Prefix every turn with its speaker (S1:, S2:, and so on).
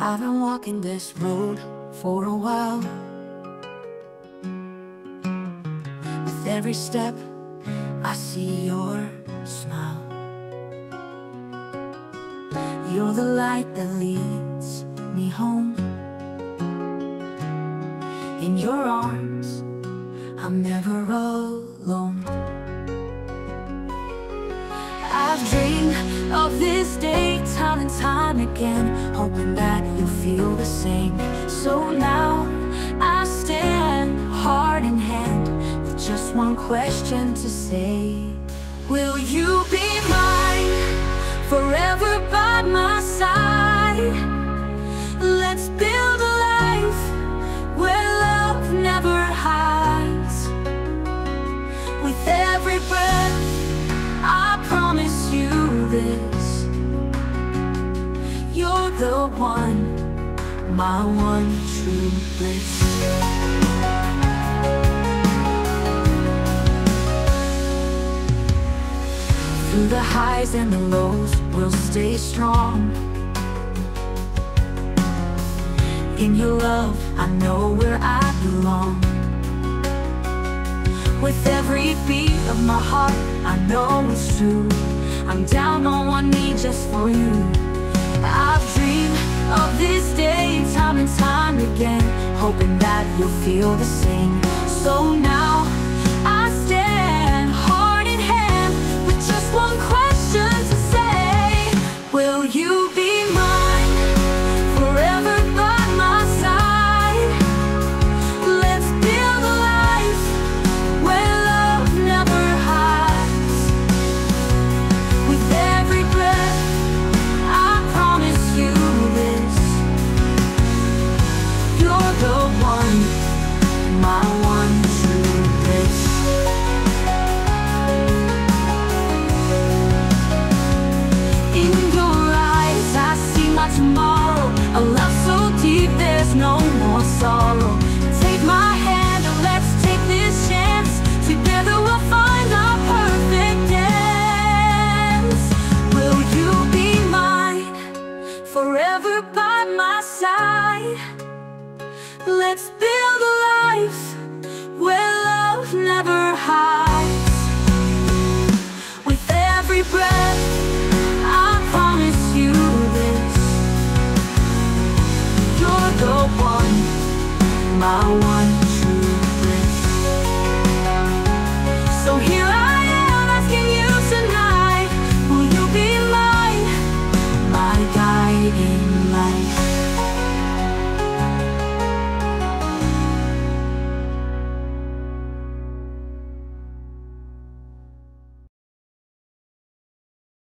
S1: I've been walking this road for a while. With every step, I see your smile. You're the light that leads me home. In your arms, I'm never alone. I've dreamed of this day time and time again, hoping that you'll feel the same. So now I stand heart in hand with just one question to say: Will you be mine forever by my side? Let's build a life where love never hides. With every breath, I promise you this. The one, my one true bliss. Through the highs and the lows, we'll stay strong. In your love, I know where I belong. With every beat of my heart, I know it's true. I'm down on one knee just for you. You'll feel the same. So no more sorrow. Take my hand and let's take this chance. Together we'll find our perfect dance. Will you be mine forever by my side? Let's build a life I want